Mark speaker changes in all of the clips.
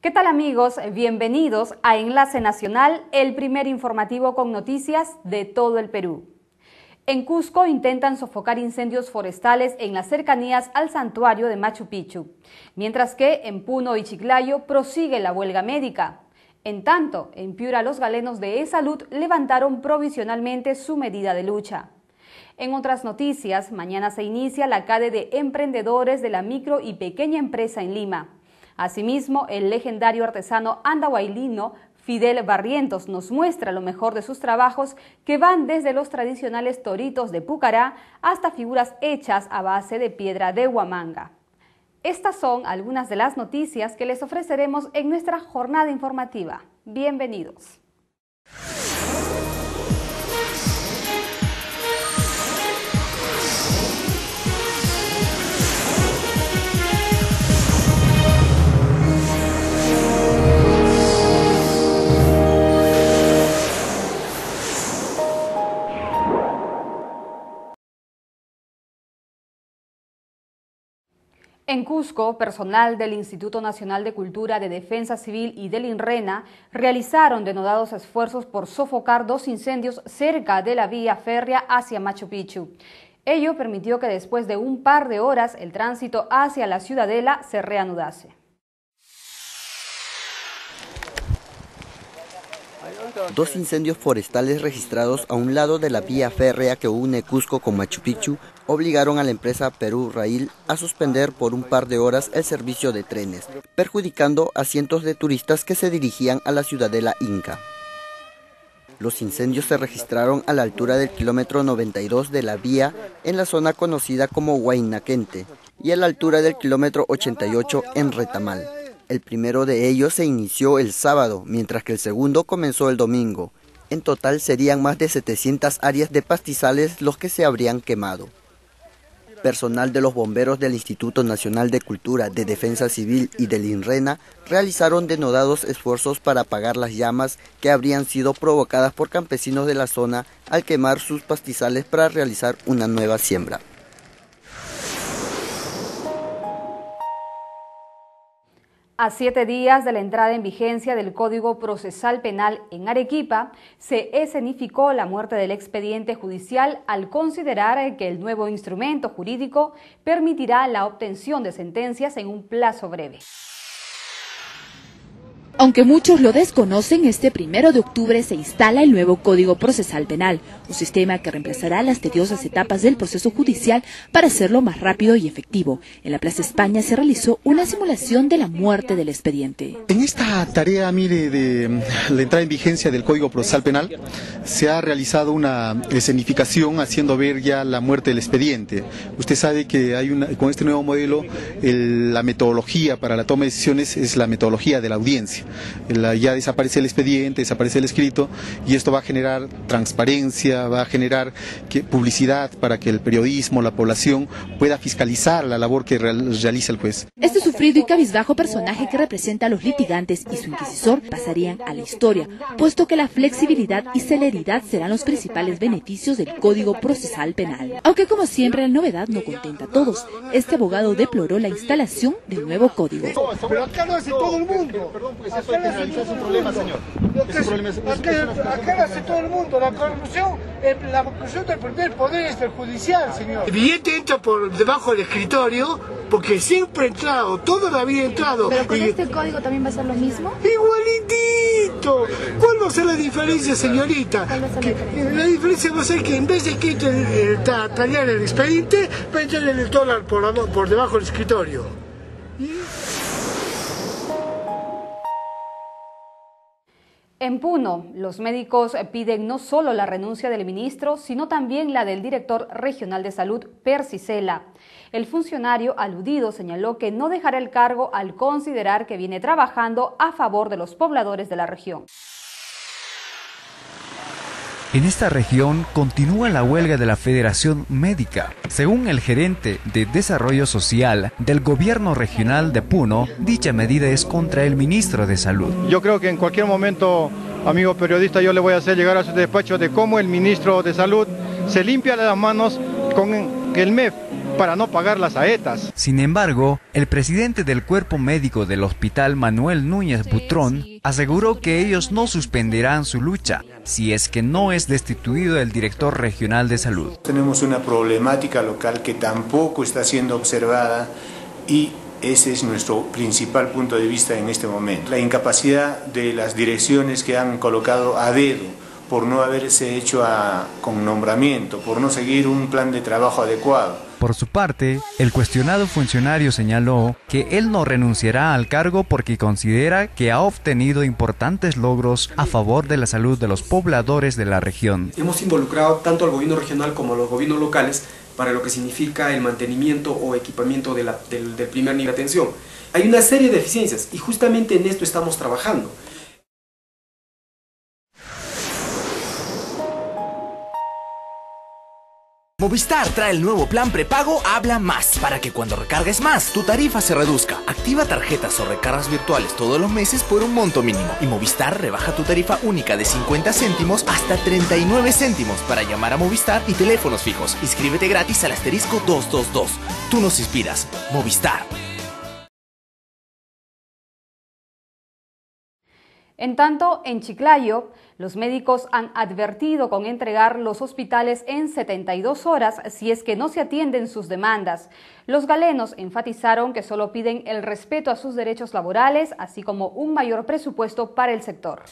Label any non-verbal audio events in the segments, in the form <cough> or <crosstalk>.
Speaker 1: ¿Qué tal amigos? Bienvenidos a Enlace Nacional, el primer informativo con noticias de todo el Perú. En Cusco intentan sofocar incendios forestales en las cercanías al santuario de Machu Picchu, mientras que en Puno y Chiclayo prosigue la huelga médica. En tanto, en Piura los galenos de E-Salud levantaron provisionalmente su medida de lucha. En otras noticias, mañana se inicia la CADE de emprendedores de la micro y pequeña empresa en Lima. Asimismo, el legendario artesano andahuaylino Fidel Barrientos nos muestra lo mejor de sus trabajos que van desde los tradicionales toritos de Pucará hasta figuras hechas a base de piedra de Huamanga. Estas son algunas de las noticias que les ofreceremos en nuestra jornada informativa. Bienvenidos. En Cusco, personal del Instituto Nacional de Cultura de Defensa Civil y del INRENA realizaron denodados esfuerzos por sofocar dos incendios cerca de la vía férrea hacia Machu Picchu. Ello permitió que después de un par de horas el tránsito hacia la ciudadela se reanudase.
Speaker 2: Dos incendios forestales registrados a un lado de la vía férrea que une Cusco con Machu Picchu obligaron a la empresa Perú Rail a suspender por un par de horas el servicio de trenes, perjudicando a cientos de turistas que se dirigían a la ciudadela Inca. Los incendios se registraron a la altura del kilómetro 92 de la vía en la zona conocida como Huaynaquente y a la altura del kilómetro 88 en Retamal. El primero de ellos se inició el sábado, mientras que el segundo comenzó el domingo. En total serían más de 700 áreas de pastizales los que se habrían quemado. Personal de los bomberos del Instituto Nacional de Cultura, de Defensa Civil y del INRENA realizaron denodados esfuerzos para apagar las llamas que habrían sido provocadas por campesinos de la zona al quemar sus pastizales para realizar una nueva siembra.
Speaker 1: A siete días de la entrada en vigencia del Código Procesal Penal en Arequipa, se escenificó la muerte del expediente judicial al considerar que el nuevo instrumento jurídico permitirá la obtención de sentencias en un plazo breve.
Speaker 3: Aunque muchos lo desconocen, este primero de octubre se instala el nuevo Código Procesal Penal, un sistema que reemplazará las tediosas etapas del proceso judicial para hacerlo más rápido y efectivo. En la Plaza España se realizó una simulación de la muerte del expediente.
Speaker 4: En esta tarea, mire, de la entrada en vigencia del Código Procesal Penal, se ha realizado una escenificación haciendo ver ya la muerte del expediente. Usted sabe que hay una, con este nuevo modelo la metodología para la toma de decisiones es la metodología de la audiencia ya desaparece el expediente, desaparece el escrito y esto va a generar transparencia, va a generar publicidad para que el periodismo, la población pueda fiscalizar la labor que realiza el juez.
Speaker 3: Este sufrido y cabizbajo personaje que representa a los litigantes y su inquisidor pasarían a la historia, puesto que la flexibilidad y celeridad serán los principales beneficios del Código Procesal Penal. Aunque como siempre la novedad no contenta a todos, este abogado deploró la instalación del nuevo código.
Speaker 5: Pero acá lo hace todo el mundo. Que analizar su problema, señor. Es problema, es, acá, lo hace todo el mundo. La corrupción, la corrupción del primer poder es el judicial, señor.
Speaker 6: El billete entra por debajo del escritorio porque siempre ha entrado, todo lo había entrado.
Speaker 7: ¿Pero con este código también va a ser lo mismo?
Speaker 6: Igualitito. ¿Cuál va a ser la diferencia, señorita?
Speaker 7: ¿Cuál va a ser la diferencia?
Speaker 6: La diferencia va a ser que en vez de que entre a tallar el expediente, va a entrar el dólar por, por debajo del escritorio.
Speaker 1: En Puno, los médicos piden no solo la renuncia del ministro, sino también la del director regional de salud, Percy Sela. El funcionario aludido señaló que no dejará el cargo al considerar que viene trabajando a favor de los pobladores de la región.
Speaker 8: En esta región continúa la huelga de la Federación Médica. Según el gerente de Desarrollo Social del Gobierno Regional de Puno, dicha medida es contra el ministro de Salud.
Speaker 9: Yo creo que en cualquier momento, amigo periodista, yo le voy a hacer llegar a su despacho de cómo el ministro de Salud se limpia las manos con el MEF para no pagar las aetas.
Speaker 8: Sin embargo, el presidente del cuerpo médico del hospital Manuel Núñez Butrón aseguró que ellos no suspenderán su lucha si es que no es destituido el director regional de salud.
Speaker 10: Tenemos una problemática local que tampoco está siendo observada y ese es nuestro principal punto de vista en este momento. La incapacidad de las direcciones que han colocado a dedo por no haberse hecho con nombramiento, por no seguir un plan de trabajo adecuado.
Speaker 8: Por su parte, el cuestionado funcionario señaló que él no renunciará al cargo porque considera que ha obtenido importantes logros a favor de la salud de los pobladores de la región.
Speaker 11: Hemos involucrado tanto al gobierno regional como a los gobiernos locales para lo que significa el mantenimiento o equipamiento del, del primer nivel de atención. Hay una serie de deficiencias y justamente en esto estamos trabajando.
Speaker 12: Movistar trae el nuevo plan prepago Habla Más para que cuando recargues más, tu tarifa se reduzca. Activa tarjetas o recargas virtuales todos los meses por un monto mínimo. Y Movistar rebaja tu tarifa única de 50 céntimos hasta 39 céntimos para llamar a Movistar y teléfonos fijos. Inscríbete gratis al asterisco 222. Tú nos inspiras. Movistar.
Speaker 1: En tanto, en Chiclayo, los médicos han advertido con entregar los hospitales en 72 horas si es que no se atienden sus demandas. Los galenos enfatizaron que solo piden el respeto a sus derechos laborales, así como un mayor presupuesto para el sector.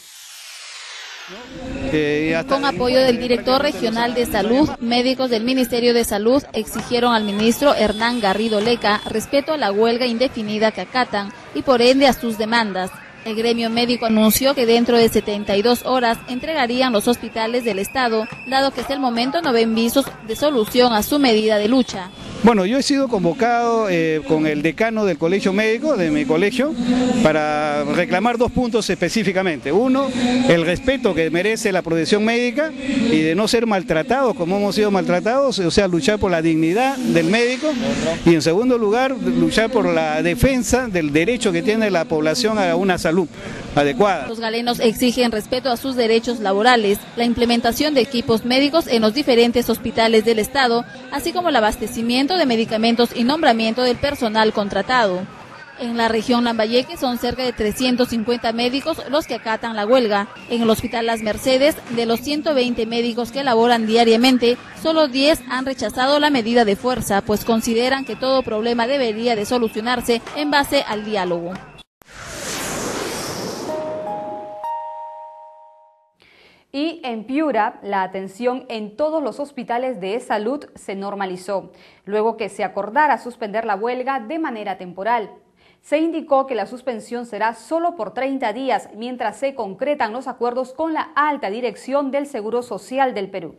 Speaker 13: Con apoyo del director regional de salud, médicos del Ministerio de Salud exigieron al ministro Hernán Garrido Leca respeto a la huelga indefinida que acatan y por ende a sus demandas. El gremio médico anunció que dentro de 72 horas entregarían los hospitales del Estado, dado que hasta el momento no ven visos de solución a su medida de lucha.
Speaker 14: Bueno, yo he sido convocado eh, con el decano del colegio médico, de mi colegio, para reclamar dos puntos específicamente. Uno, el respeto que merece la protección médica y de no ser maltratados como hemos sido maltratados, o sea, luchar por la dignidad del médico. Y en segundo lugar, luchar por la defensa del derecho que tiene la población a una salud adecuada.
Speaker 13: Los galenos exigen respeto a sus derechos laborales, la implementación de equipos médicos en los diferentes hospitales del Estado, así como el abastecimiento de medicamentos y nombramiento del personal contratado. En la región Lambayeque son cerca de 350 médicos los que acatan la huelga. En el Hospital Las Mercedes, de los 120 médicos que laboran diariamente, solo 10 han rechazado la medida de fuerza, pues consideran que todo problema debería de solucionarse en base al diálogo.
Speaker 1: Y en Piura, la atención en todos los hospitales de salud se normalizó, luego que se acordara suspender la huelga de manera temporal. Se indicó que la suspensión será solo por 30 días mientras se concretan los acuerdos con la alta dirección del Seguro Social del Perú.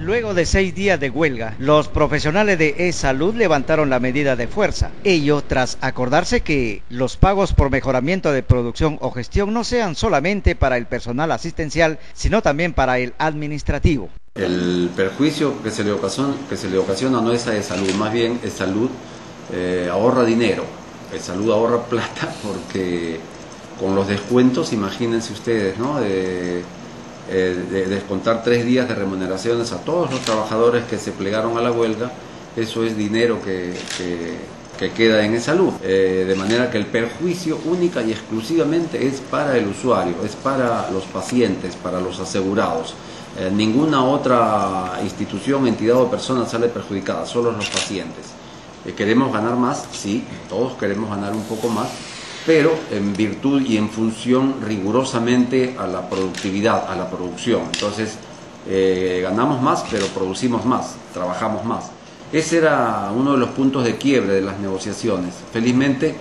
Speaker 15: Luego de seis días de huelga, los profesionales de e-salud levantaron la medida de fuerza. Ello tras acordarse que los pagos por mejoramiento de producción o gestión no sean solamente para el personal asistencial, sino también para el administrativo.
Speaker 16: El perjuicio que se le ocasiona, no es a e-salud, más bien e-salud eh, ahorra dinero, e-salud ahorra <laughs> plata porque con los descuentos, imagínense ustedes, ¿no? Eh, de descontar tres días de remuneraciones a todos los trabajadores que se plegaron a la huelga, eso es dinero que, que, queda en salud. Eh, de manera que el perjuicio única y exclusivamente es para el usuario, es para los pacientes, para los asegurados. Eh, ninguna otra institución, entidad o persona sale perjudicada, solo los pacientes. ¿Queremos ganar más? Sí, todos queremos ganar un poco más, pero en virtud y en función rigurosamente a la productividad, a la producción. Entonces, eh, ganamos más, pero producimos más, trabajamos más. Ese era uno de los puntos de quiebre de las negociaciones. Felizmente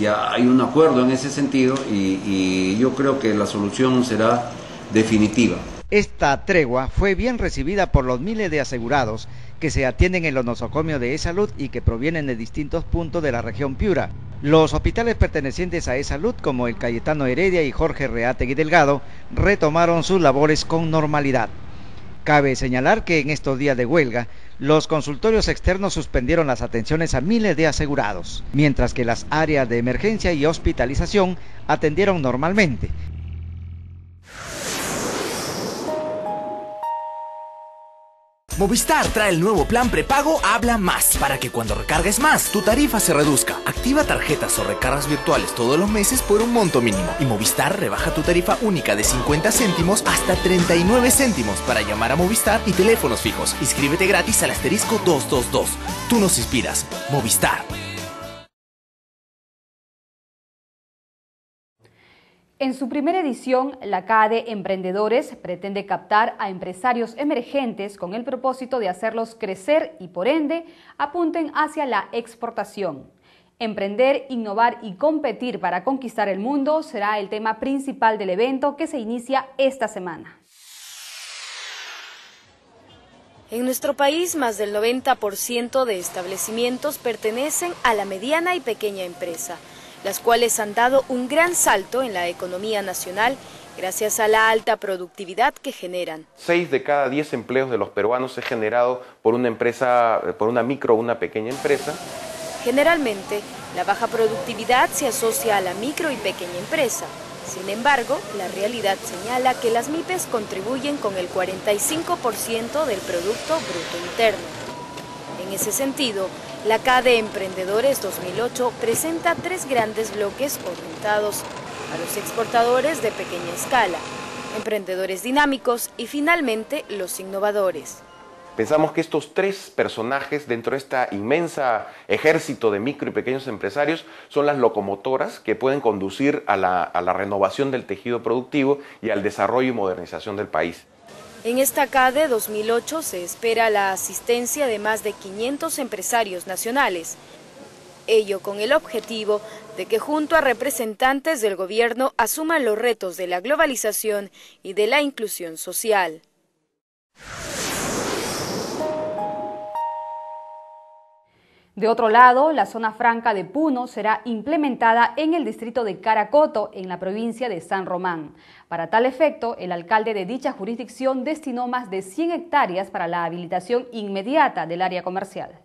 Speaker 16: ya hay un acuerdo en ese sentido y, yo creo que la solución será definitiva.
Speaker 15: Esta tregua fue bien recibida por los miles de asegurados que se atienden en los nosocomios de e-salud y que provienen de distintos puntos de la región Piura. Los hospitales pertenecientes a E-Salud, como el Cayetano Heredia y Jorge Reategui Delgado, retomaron sus labores con normalidad. Cabe señalar que en estos días de huelga, los consultorios externos suspendieron las atenciones a miles de asegurados, mientras que las áreas de emergencia y hospitalización atendieron normalmente,
Speaker 12: Movistar trae el nuevo plan prepago Habla Más para que cuando recargues más, tu tarifa se reduzca. Activa tarjetas o recargas virtuales todos los meses por un monto mínimo. Y Movistar rebaja tu tarifa única de 50 céntimos hasta 39 céntimos para llamar a Movistar y teléfonos fijos. Inscríbete gratis al asterisco 222. Tú nos inspiras. Movistar.
Speaker 1: En su primera edición, la CADE Emprendedores pretende captar a empresarios emergentes con el propósito de hacerlos crecer y por ende apunten hacia la exportación. Emprender, innovar y competir para conquistar el mundo será el tema principal del evento que se inicia esta semana.
Speaker 17: En nuestro país, más del 90% de establecimientos pertenecen a la mediana y pequeña empresa las cuales han dado un gran salto en la economía nacional gracias a la alta productividad que generan.
Speaker 18: Seis de cada diez empleos de los peruanos es generado por una empresa, por una micro o una pequeña empresa.
Speaker 17: Generalmente, la baja productividad se asocia a la micro y pequeña empresa. Sin embargo, la realidad señala que las MIPES contribuyen con el 45% del Producto Bruto Interno. En ese sentido, la CADE Emprendedores 2008 presenta tres grandes bloques orientados a los exportadores de pequeña escala, emprendedores dinámicos y finalmente los innovadores.
Speaker 18: Pensamos que estos tres personajes dentro de esta inmensa ejército de micro y pequeños empresarios son las locomotoras que pueden conducir a la renovación del tejido productivo y al desarrollo y modernización del país.
Speaker 17: En esta CADE 2008 se espera la asistencia de más de 500 empresarios nacionales, ello con el objetivo de que junto a representantes del gobierno asuman los retos de la globalización y de la inclusión social.
Speaker 1: De otro lado, la zona franca de Puno será implementada en el distrito de Caracoto, en la provincia de San Román. Para tal efecto, el alcalde de dicha jurisdicción destinó más de 100 hectáreas para la habilitación inmediata del área comercial.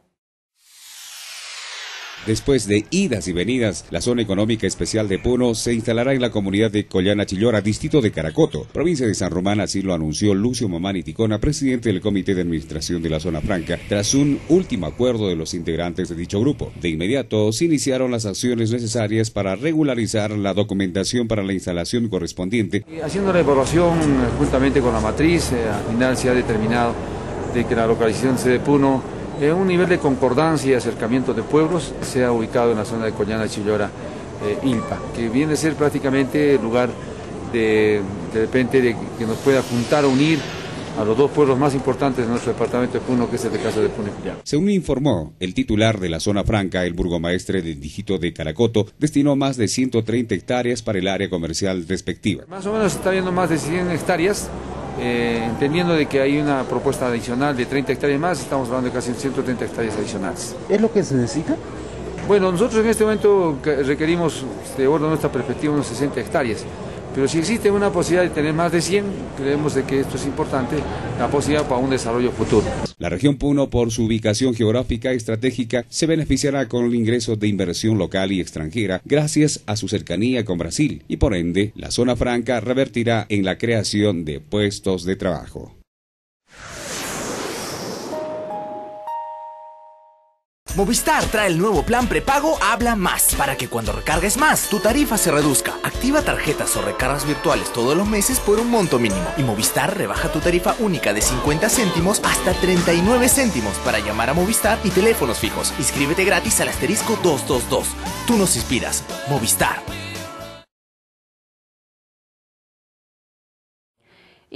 Speaker 19: Después de idas y venidas, la zona económica especial de Puno se instalará en la comunidad de Collana Chillora, distrito de Caracoto, provincia de San Román, así lo anunció Lucio Mamani Ticona, presidente del Comité de Administración de la Zona Franca, tras un último acuerdo de los integrantes de dicho grupo. De inmediato se iniciaron las acciones necesarias para regularizar la documentación para la instalación correspondiente.
Speaker 20: Haciendo la evaluación eh, juntamente con la matriz, eh, al final se ha determinado de que la localización de Puno en un nivel de concordancia y acercamiento de pueblos se ha ubicado en la zona de Coñana, Chillora, eh, Ilpa, que viene a ser prácticamente el lugar de, de repente de que nos pueda juntar, unir a los dos pueblos más importantes de nuestro departamento de Puno, que es el caso de Puno
Speaker 19: Según informó el titular de la zona franca, el burgomaestre del dígito de Caracoto, destinó más de 130 hectáreas para el área comercial respectiva.
Speaker 20: Más o menos está viendo más de 100 hectáreas eh, entendiendo de que hay una propuesta adicional de 30 hectáreas más, estamos hablando de casi 130 hectáreas adicionales.
Speaker 21: ¿Es lo que se necesita?
Speaker 20: Bueno, nosotros en este momento requerimos, de orden de nuestra perspectiva, unos 60 hectáreas. Pero si existe una posibilidad de tener más de 100, creemos de que esto es importante, la posibilidad para un desarrollo futuro.
Speaker 19: La región Puno, por su ubicación geográfica estratégica, se beneficiará con el ingreso de inversión local y extranjera gracias a su cercanía con Brasil y por ende la zona franca revertirá en la creación de puestos de trabajo.
Speaker 12: Movistar trae el nuevo plan prepago Habla Más para que cuando recargues más, tu tarifa se reduzca. Activa tarjetas o recargas virtuales todos los meses por un monto mínimo. Y Movistar rebaja tu tarifa única de 50 céntimos hasta 39 céntimos para llamar a Movistar y teléfonos fijos. Inscríbete gratis al asterisco 222. Tú nos inspiras. Movistar.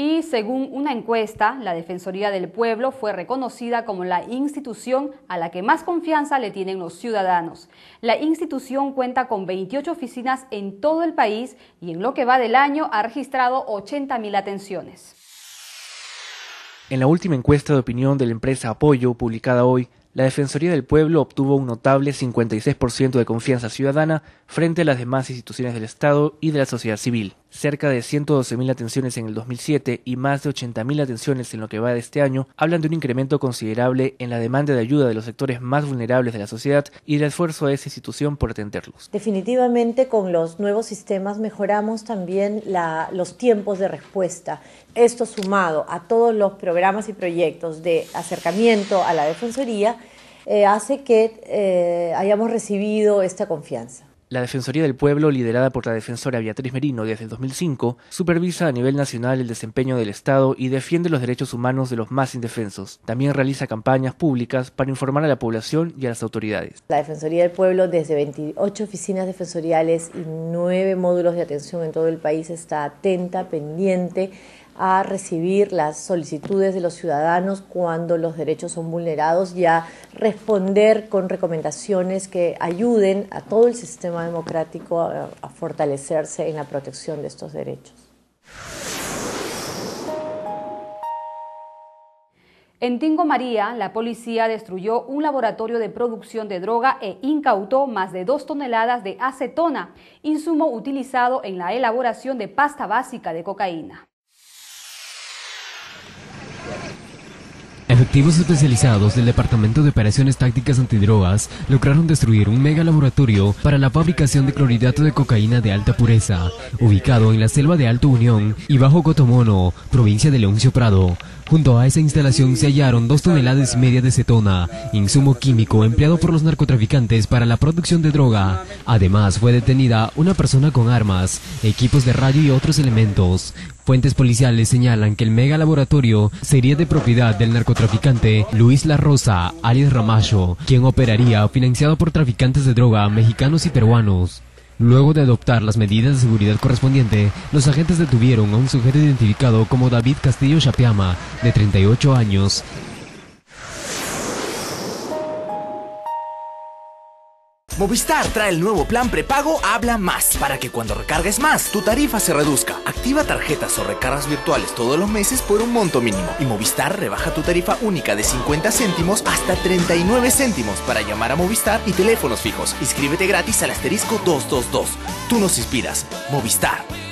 Speaker 1: Y según una encuesta, la Defensoría del Pueblo fue reconocida como la institución a la que más confianza le tienen los ciudadanos. La institución cuenta con 28 oficinas en todo el país y en lo que va del año ha registrado 80.000 atenciones.
Speaker 22: En la última encuesta de opinión de la empresa Apoyo, publicada hoy, la Defensoría del Pueblo obtuvo un notable 56% de confianza ciudadana frente a las demás instituciones del Estado y de la sociedad civil. Cerca de 112.000 atenciones en el 2007 y más de 80.000 atenciones en lo que va de este año, hablan de un incremento considerable en la demanda de ayuda de los sectores más vulnerables de la sociedad y del esfuerzo de esa institución por atenderlos.
Speaker 23: Definitivamente con los nuevos sistemas mejoramos también los tiempos de respuesta. Esto sumado a todos los programas y proyectos de acercamiento a la Defensoría eh, hace que eh, hayamos recibido esta confianza.
Speaker 22: La Defensoría del Pueblo, liderada por la defensora Beatriz Merino desde el 2005, supervisa a nivel nacional el desempeño del Estado y defiende los derechos humanos de los más indefensos. También realiza campañas públicas para informar a la población y a las autoridades.
Speaker 23: La Defensoría del Pueblo, desde 28 oficinas defensoriales y 9 módulos de atención en todo el país, está atenta, pendiente a recibir las solicitudes de los ciudadanos cuando los derechos son vulnerados y a responder con recomendaciones que ayuden a todo el sistema democrático a, a fortalecerse en la protección de estos derechos.
Speaker 1: En Tingo María, la policía destruyó un laboratorio de producción de droga e incautó más de dos toneladas de acetona, insumo utilizado en la elaboración de pasta básica de cocaína.
Speaker 21: Efectivos especializados del Departamento de Operaciones Tácticas Antidrogas lograron destruir un mega laboratorio para la fabricación de clorhidrato de cocaína de alta pureza, ubicado en la selva de Alto Unión y Bajo Cotomono, provincia de Leoncio Prado. Junto a esa instalación se hallaron dos toneladas y media de cetona, insumo químico empleado por los narcotraficantes para la producción de droga. Además, fue detenida una persona con armas, equipos de radio y otros elementos. Fuentes policiales señalan que el mega laboratorio sería de propiedad del narcotraficante Luis La Rosa, alias Ramacho, quien operaría financiado por traficantes de droga mexicanos y peruanos. Luego de adoptar las medidas de seguridad correspondientes, los agentes detuvieron a un sujeto identificado como David Castillo Chapeama, de 38 años,
Speaker 12: Movistar trae el nuevo plan prepago Habla Más para que cuando recargues más, tu tarifa se reduzca. Activa tarjetas o recargas virtuales todos los meses por un monto mínimo. Y Movistar rebaja tu tarifa única de 50 céntimos hasta 39 céntimos para llamar a Movistar y teléfonos fijos. Inscríbete gratis al asterisco 222. Tú nos inspiras. Movistar.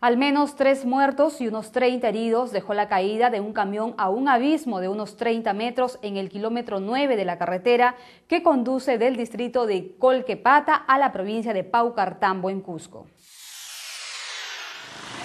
Speaker 1: Al menos tres muertos y unos 30 heridos dejó la caída de un camión a un abismo de unos 30 metros en el kilómetro 9 de la carretera que conduce del distrito de Colquepata a la provincia de Paucartambo en Cusco.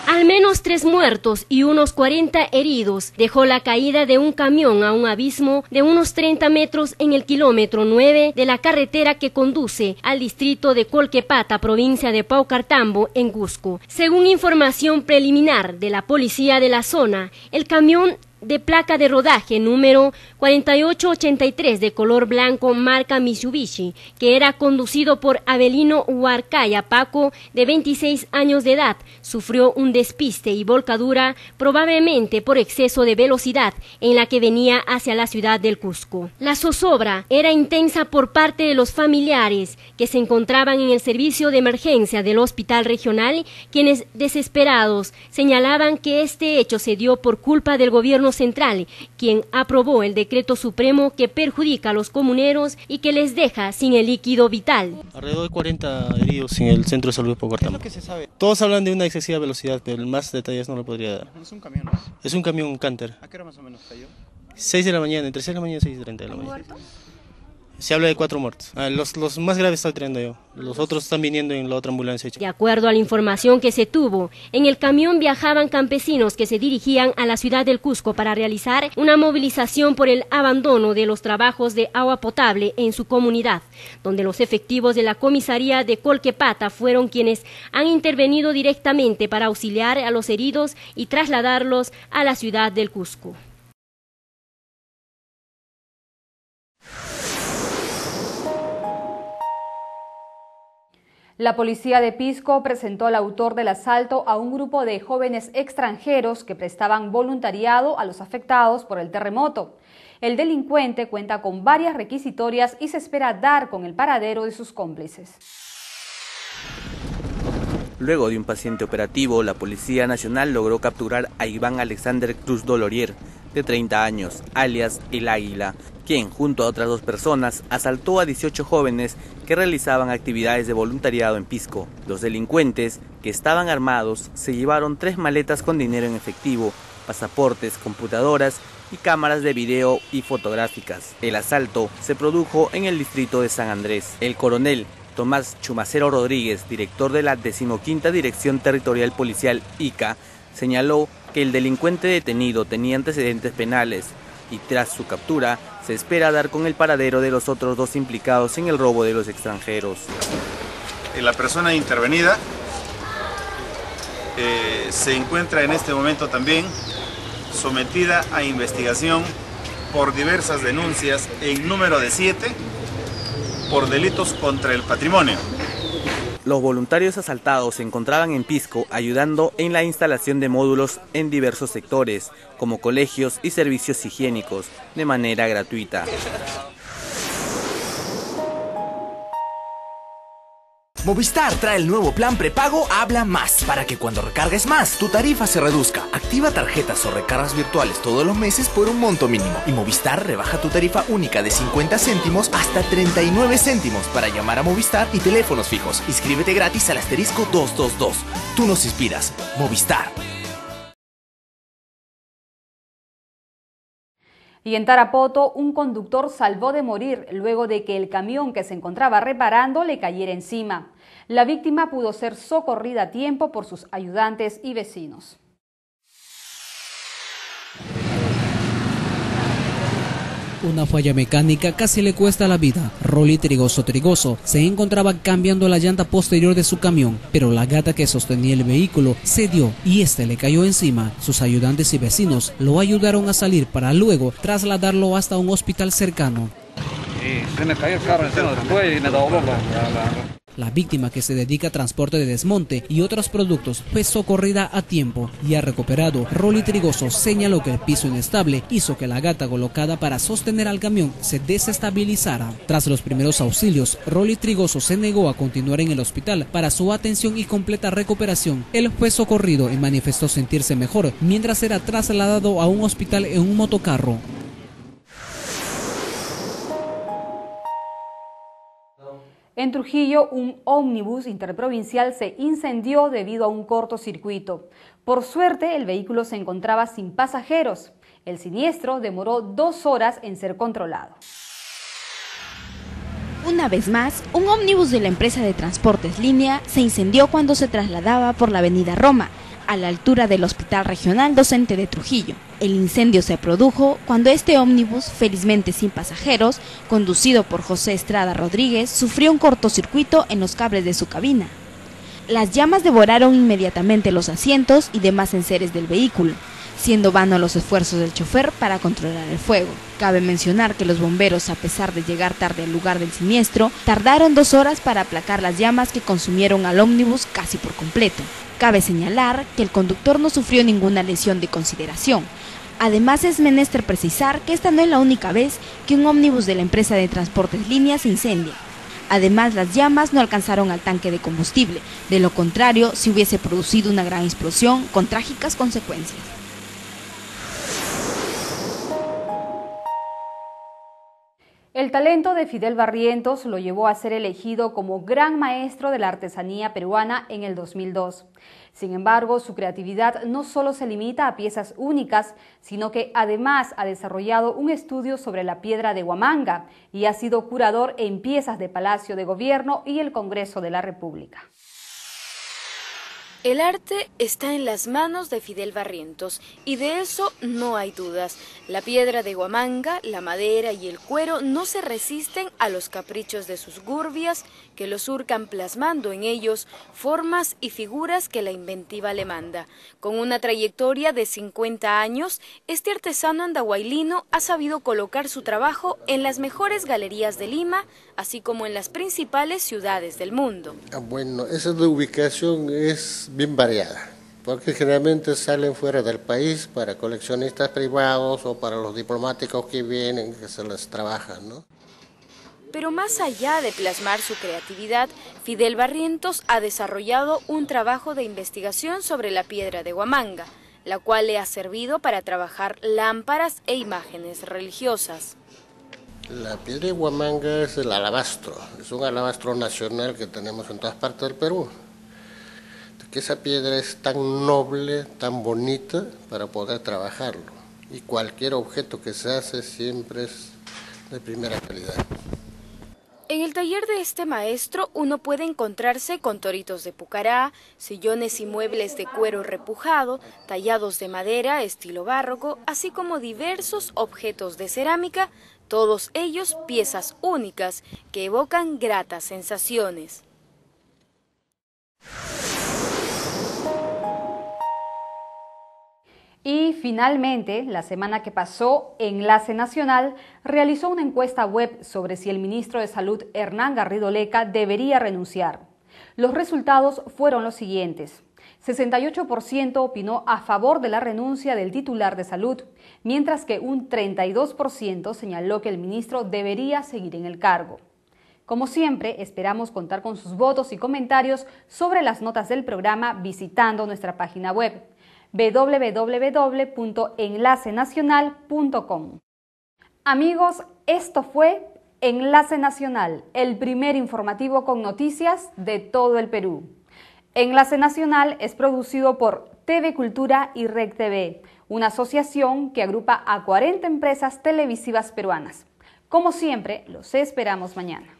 Speaker 24: Al menos tres muertos y unos 40 heridos dejó la caída de un camión a un abismo de unos 30 metros en el kilómetro 9 de la carretera que conduce al distrito de Colquepata, provincia de Paucartambo, en Cusco. Según información preliminar de la policía de la zona, el camión de placa de rodaje número 4883 de color blanco marca Mitsubishi, que era conducido por Abelino Huarcaya Paco, de 26 años de edad, sufrió un despiste y volcadura probablemente por exceso de velocidad en la que venía hacia la ciudad del Cusco. La zozobra era intensa por parte de los familiares que se encontraban en el servicio de emergencia del hospital regional, quienes desesperados señalaban que este hecho se dio por culpa del gobierno central, quien aprobó el decreto supremo que perjudica a los comuneros y que les deja sin el líquido vital.
Speaker 25: Alrededor de 40 heridos en el centro de salud de Pocortambo.
Speaker 26: ¿Qué es lo que se sabe?
Speaker 25: Todos hablan de una excesiva velocidad, pero más detalles no lo podría dar.
Speaker 26: Es un camión.
Speaker 25: Es un camión Canter.
Speaker 26: ¿A qué hora más o menos cayó?
Speaker 25: 6 de la mañana, entre 6 de la mañana y 6 de 30 de la mañana. Se habla de cuatro muertos. Ah, los, los más graves estoy trayendo yo. Los otros están viniendo en la otra ambulancia.
Speaker 24: De acuerdo a la información que se tuvo, en el camión viajaban campesinos que se dirigían a la ciudad del Cusco para realizar una movilización por el abandono de los trabajos de agua potable en su comunidad, donde los efectivos de la comisaría de Colquepata fueron quienes han intervenido directamente para auxiliar a los heridos y trasladarlos a la ciudad del Cusco.
Speaker 1: La policía de Pisco presentó al autor del asalto a un grupo de jóvenes extranjeros que prestaban voluntariado a los afectados por el terremoto. El delincuente cuenta con varias requisitorias y se espera dar con el paradero de sus cómplices.
Speaker 27: Luego de un paciente operativo, la Policía Nacional logró capturar a Iván Alexander Cruz Dolorier, de 30 años, alias El Águila, quien, junto a otras dos personas, asaltó a 18 jóvenes que realizaban actividades de voluntariado en Pisco. Los delincuentes, que estaban armados, se llevaron tres maletas con dinero en efectivo, pasaportes, computadoras y cámaras de video y fotográficas. El asalto se produjo en el distrito de San Andrés. El coronel Tomás Chumacero Rodríguez, director de la decimoquinta Dirección Territorial Policial ICA, señaló que el delincuente detenido tenía antecedentes penales y tras su captura se espera dar con el paradero de los otros dos implicados en el robo de los extranjeros.
Speaker 28: La persona intervenida eh, se encuentra en este momento también sometida a investigación por diversas denuncias en número de siete por delitos contra el patrimonio.
Speaker 27: Los voluntarios asaltados se encontraban en Pisco ayudando en la instalación de módulos en diversos sectores, como colegios y servicios higiénicos, de manera gratuita.
Speaker 12: Movistar trae el nuevo plan prepago Habla Más para que cuando recargues más, tu tarifa se reduzca. Activa tarjetas o recargas virtuales todos los meses por un monto mínimo. Y Movistar rebaja tu tarifa única de 50 céntimos hasta 39 céntimos para llamar a Movistar y teléfonos fijos. Inscríbete gratis al asterisco 222. Tú nos inspiras. Movistar.
Speaker 1: Y en Tarapoto, un conductor salvó de morir luego de que el camión que se encontraba reparando le cayera encima. La víctima pudo ser socorrida a tiempo por sus ayudantes y vecinos.
Speaker 29: Una falla mecánica casi le cuesta la vida. Rolly Trigoso Trigoso se encontraba cambiando la llanta posterior de su camión, pero la gata que sostenía el vehículo cedió y este le cayó encima. Sus ayudantes y vecinos lo ayudaron a salir para luego trasladarlo hasta un hospital cercano.
Speaker 30: se me cayó el carro encima después y me dobló
Speaker 29: la, víctima que se dedica a transporte de desmonte y otros productos fue socorrida a tiempo y ha recuperado. Rolly Trigoso señaló que el piso inestable hizo que la gata colocada para sostener al camión se desestabilizara. Tras los primeros auxilios, Rolly Trigoso se negó a continuar en el hospital para su atención y completa recuperación. Él fue socorrido y manifestó sentirse mejor mientras era trasladado a un hospital en un motocarro.
Speaker 1: En Trujillo, un ómnibus interprovincial se incendió debido a un cortocircuito. Por suerte, el vehículo se encontraba sin pasajeros. El siniestro demoró dos horas en ser controlado.
Speaker 26: Una vez más, un ómnibus de la empresa de transportes línea se incendió cuando se trasladaba por la avenida Roma, a la altura del Hospital Regional Docente de Trujillo. El incendio se produjo cuando este ómnibus, felizmente sin pasajeros, conducido por José Estrada Rodríguez, sufrió un cortocircuito en los cables de su cabina. Las llamas devoraron inmediatamente los asientos y demás enseres del vehículo, siendo vanos los esfuerzos del chofer para controlar el fuego. Cabe mencionar que los bomberos, a pesar de llegar tarde al lugar del siniestro, tardaron dos horas para aplacar las llamas que consumieron al ómnibus casi por completo. Cabe señalar que el conductor no sufrió ninguna lesión de consideración. Además es menester precisar que esta no es la única vez que un ómnibus de la empresa de transportes líneas se incendia. Además, las llamas no alcanzaron al tanque de combustible, de lo contrario, se hubiese producido una gran explosión con trágicas consecuencias.
Speaker 1: El talento de Fidel Barrientos lo llevó a ser elegido como gran maestro de la artesanía peruana en el 2002. Sin embargo, su creatividad no solo se limita a piezas únicas, sino que además ha desarrollado un estudio sobre la piedra de Huamanga y ha sido curador en piezas de Palacio de Gobierno y el Congreso de la República.
Speaker 17: El arte está en las manos de Fidel Barrientos y de eso no hay dudas. La piedra de Huamanga, la madera y el cuero no se resisten a los caprichos de sus gurbias que los surcan plasmando en ellos formas y figuras que la inventiva le manda. Con una trayectoria de 50 años, este artesano andahuaylino ha sabido colocar su trabajo en las mejores galerías de Lima, así como en las principales ciudades del mundo.
Speaker 31: Ah, bueno, esa ubicación es bien variada, porque generalmente salen fuera del país para coleccionistas privados o para los diplomáticos que vienen, que se les trabaja, ¿no?
Speaker 17: Pero más allá de plasmar su creatividad, Fidel Barrientos ha desarrollado un trabajo de investigación sobre la piedra de Huamanga, la cual le ha servido para trabajar lámparas e imágenes religiosas.
Speaker 31: La piedra de Huamanga es el alabastro, es un alabastro nacional que tenemos en todas partes del Perú. Que esa piedra es tan noble, tan bonita para poder trabajarlo. Y cualquier objeto que se hace siempre es de primera calidad.
Speaker 17: En el taller de este maestro uno puede encontrarse con toritos de pucará, sillones y muebles de cuero repujado, tallados de madera estilo barroco, así como diversos objetos de cerámica todos ellos piezas únicas que evocan gratas sensaciones.
Speaker 1: Y finalmente, la semana que pasó, Enlace Nacional realizó una encuesta web sobre si el ministro de Salud Hernán Garrido Leca debería renunciar. Los resultados fueron los siguientes. 68% opinó a favor de la renuncia del titular de salud, mientras que un 32% señaló que el ministro debería seguir en el cargo. Como siempre, esperamos contar con sus votos y comentarios sobre las notas del programa visitando nuestra página web www.enlacenacional.com. Amigos, esto fue Enlace Nacional, el primer informativo con noticias de todo el Perú. Enlace Nacional es producido por TV Cultura y Rec TV, una asociación que agrupa a 40 empresas televisivas peruanas. Como siempre, los esperamos mañana.